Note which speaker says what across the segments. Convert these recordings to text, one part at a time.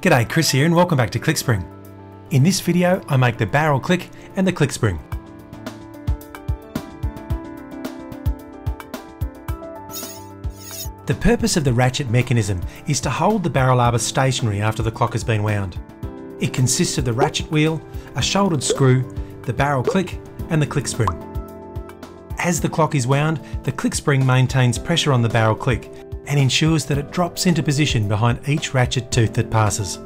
Speaker 1: G'day, Chris here and welcome back to ClickSpring. In this video I make the barrel click and the click spring. The purpose of the ratchet mechanism is to hold the barrel arbor stationary after the clock has been wound. It consists of the ratchet wheel, a shouldered screw, the barrel click and the click spring. As the clock is wound, the click spring maintains pressure on the barrel click and ensures that it drops into position behind each ratchet tooth that passes.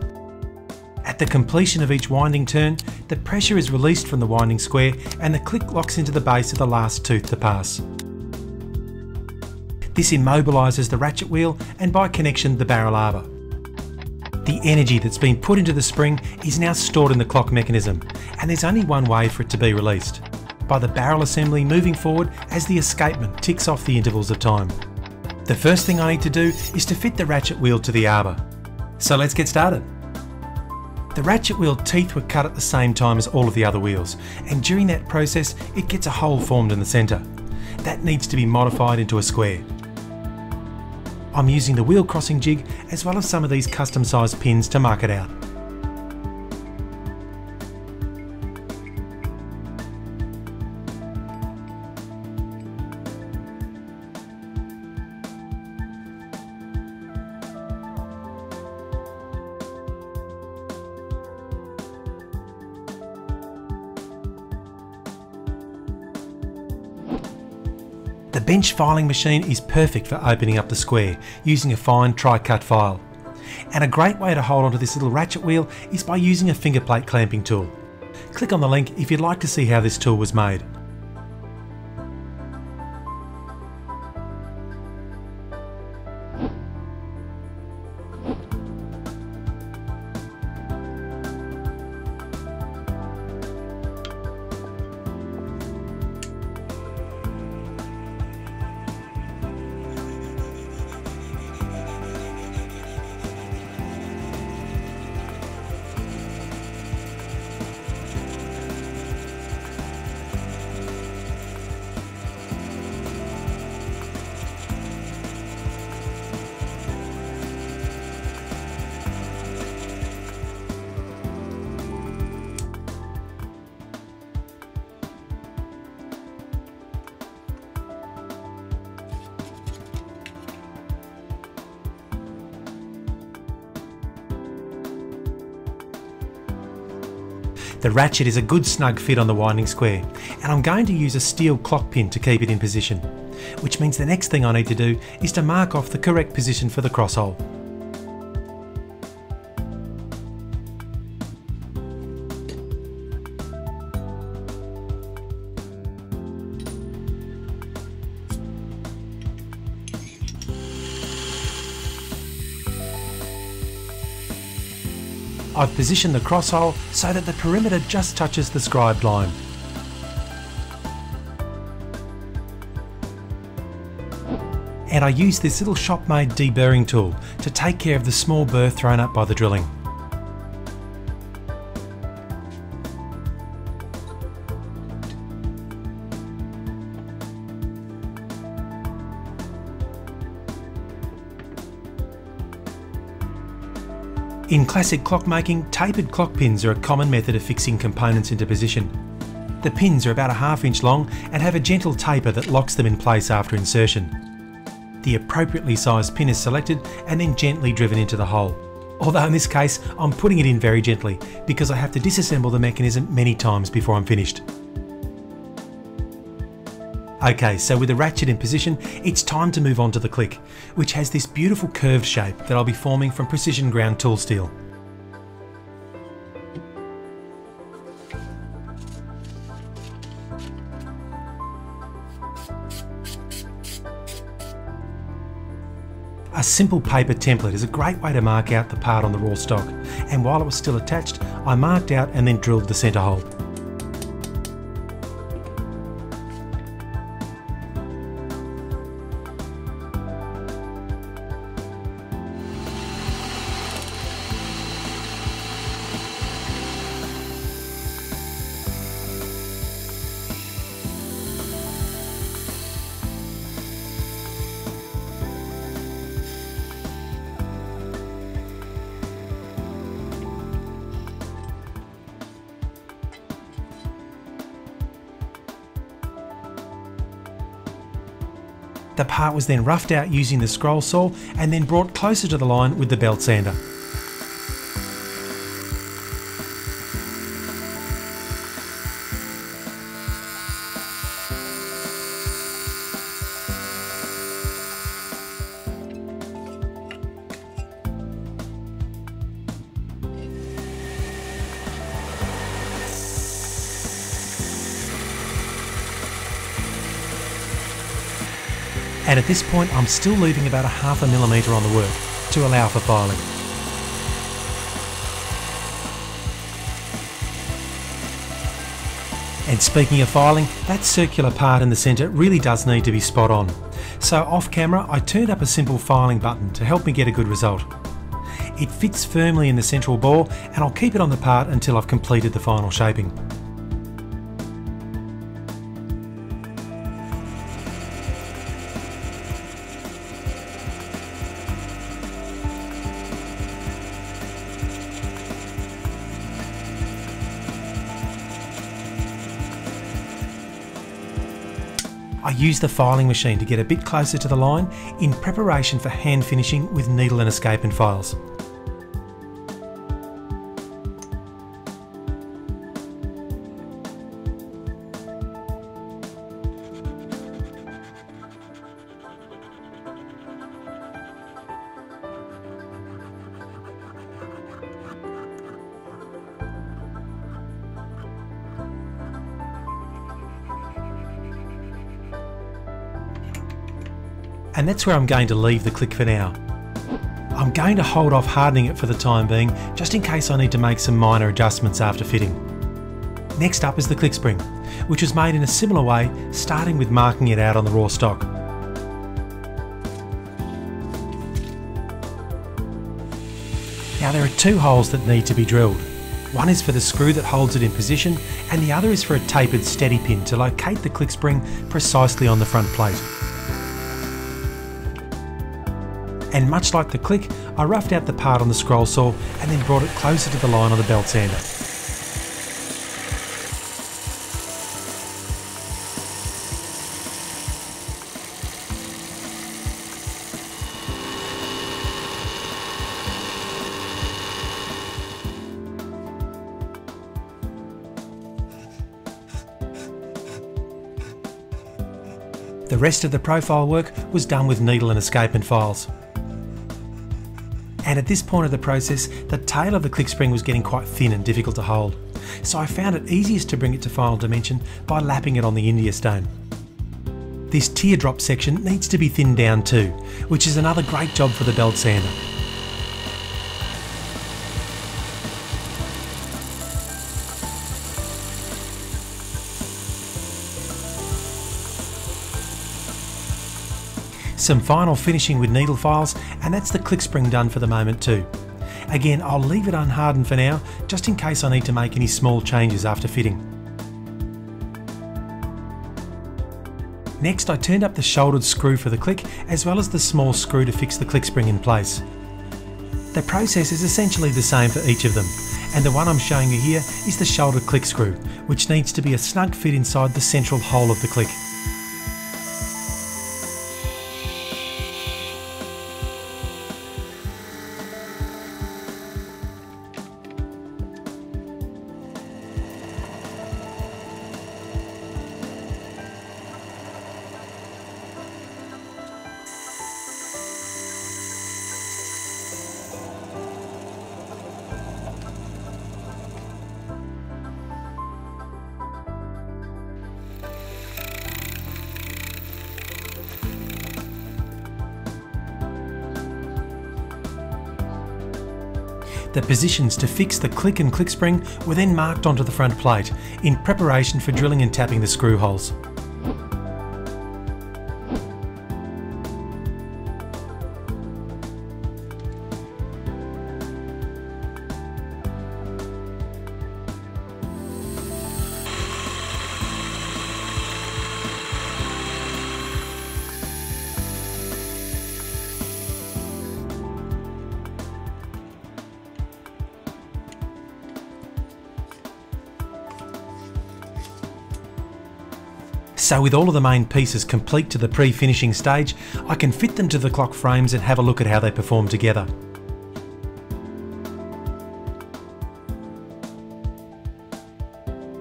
Speaker 1: At the completion of each winding turn, the pressure is released from the winding square and the click locks into the base of the last tooth to pass. This immobilises the ratchet wheel and by connection the barrel arbor. The energy that's been put into the spring is now stored in the clock mechanism and there's only one way for it to be released, by the barrel assembly moving forward as the escapement ticks off the intervals of time. The first thing I need to do is to fit the ratchet wheel to the arbor. So let's get started. The ratchet wheel teeth were cut at the same time as all of the other wheels, and during that process it gets a hole formed in the centre. That needs to be modified into a square. I'm using the wheel crossing jig as well as some of these custom sized pins to mark it out. Bench filing machine is perfect for opening up the square using a fine tri-cut file. And a great way to hold onto this little ratchet wheel is by using a finger plate clamping tool. Click on the link if you'd like to see how this tool was made. The ratchet is a good snug fit on the winding square, and I'm going to use a steel clock pin to keep it in position, which means the next thing I need to do is to mark off the correct position for the crosshole. I've positioned the crosshole so that the perimeter just touches the scribed line. And I use this little shop-made deburring tool to take care of the small burr thrown up by the drilling. In classic clockmaking, tapered clock pins are a common method of fixing components into position. The pins are about a half inch long and have a gentle taper that locks them in place after insertion. The appropriately sized pin is selected and then gently driven into the hole. Although in this case, I'm putting it in very gently because I have to disassemble the mechanism many times before I'm finished. Okay, so with the ratchet in position, it's time to move on to the click, which has this beautiful curved shape that I'll be forming from precision ground tool steel. A simple paper template is a great way to mark out the part on the raw stock, and while it was still attached, I marked out and then drilled the centre hole. The part was then roughed out using the scroll saw and then brought closer to the line with the belt sander. And at this point I'm still leaving about a half a millimetre on the work to allow for filing. And speaking of filing, that circular part in the centre really does need to be spot on. So off camera I turned up a simple filing button to help me get a good result. It fits firmly in the central bore and I'll keep it on the part until I've completed the final shaping. I use the filing machine to get a bit closer to the line in preparation for hand finishing with needle and escapement files. And that's where I'm going to leave the click for now. I'm going to hold off hardening it for the time being, just in case I need to make some minor adjustments after fitting. Next up is the click spring, which was made in a similar way, starting with marking it out on the raw stock. Now there are two holes that need to be drilled. One is for the screw that holds it in position, and the other is for a tapered steady pin to locate the click spring precisely on the front plate. And much like the click, I roughed out the part on the scroll saw and then brought it closer to the line on the belt sander. The rest of the profile work was done with needle and escapement files and at this point of the process, the tail of the click spring was getting quite thin and difficult to hold. So I found it easiest to bring it to final dimension by lapping it on the India stone. This teardrop section needs to be thinned down too, which is another great job for the belt sander. Some final finishing with needle files, and that's the click spring done for the moment too. Again, I'll leave it unhardened for now, just in case I need to make any small changes after fitting. Next I turned up the shouldered screw for the click, as well as the small screw to fix the click spring in place. The process is essentially the same for each of them, and the one I'm showing you here is the shouldered click screw, which needs to be a snug fit inside the central hole of the click. The positions to fix the click and click spring were then marked onto the front plate in preparation for drilling and tapping the screw holes. So with all of the main pieces complete to the pre-finishing stage, I can fit them to the clock frames and have a look at how they perform together.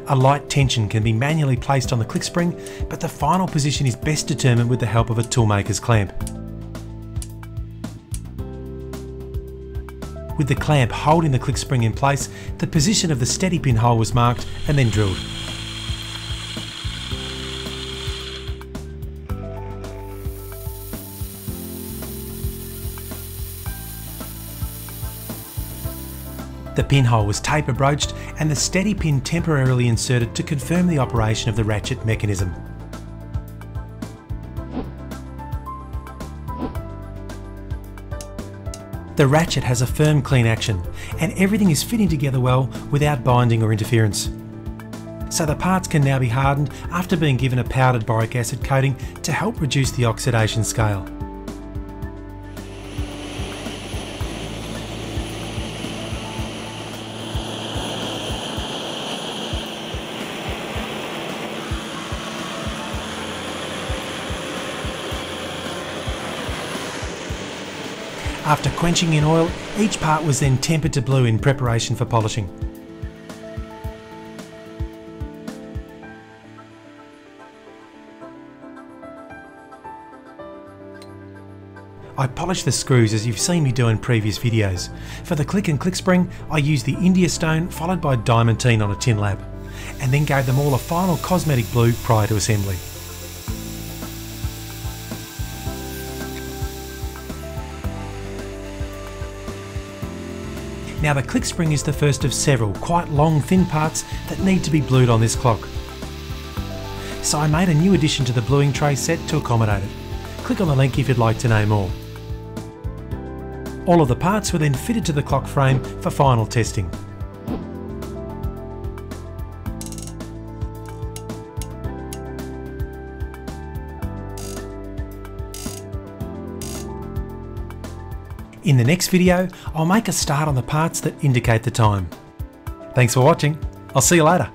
Speaker 1: A light tension can be manually placed on the click spring, but the final position is best determined with the help of a toolmaker's clamp. With the clamp holding the click spring in place, the position of the steady pin hole was marked and then drilled. The pinhole was taper broached and the steady pin temporarily inserted to confirm the operation of the ratchet mechanism. The ratchet has a firm clean action and everything is fitting together well without binding or interference. So the parts can now be hardened after being given a powdered boric acid coating to help reduce the oxidation scale. After quenching in oil, each part was then tempered to blue in preparation for polishing. I polish the screws as you've seen me do in previous videos. For the click and click spring, I used the India stone followed by diamantine on a tin lap, and then gave them all a final cosmetic blue prior to assembly. Now the click spring is the first of several quite long thin parts that need to be blued on this clock. So I made a new addition to the bluing tray set to accommodate it. Click on the link if you'd like to know more. All of the parts were then fitted to the clock frame for final testing. In the next video, I'll make a start on the parts that indicate the time. Thanks for watching. I'll see you later.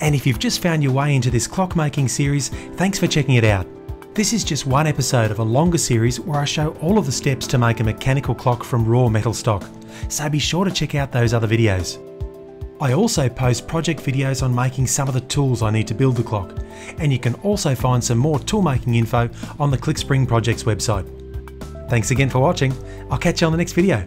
Speaker 1: And if you've just found your way into this clockmaking series, thanks for checking it out. This is just one episode of a longer series where I show all of the steps to make a mechanical clock from raw metal stock, so be sure to check out those other videos. I also post project videos on making some of the tools I need to build the clock, and you can also find some more toolmaking info on the ClickSpring Projects website. Thanks again for watching. I'll catch you on the next video.